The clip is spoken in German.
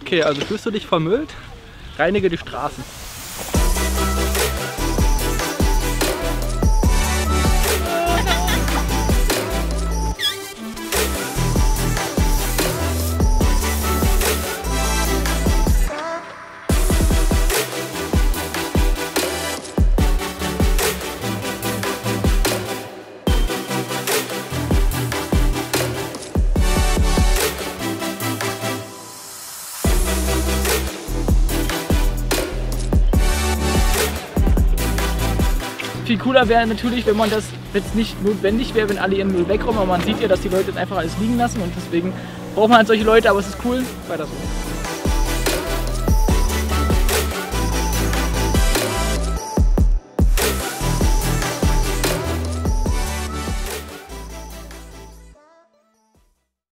Okay, also fühlst du dich vermüllt? Reinige die Straßen. Viel cooler wäre natürlich, wenn man das jetzt nicht notwendig wäre, wenn alle ihren Müll wegräumen. Aber man sieht ja, dass die Leute das einfach alles liegen lassen und deswegen braucht man halt solche Leute, aber es ist cool. Weiter so.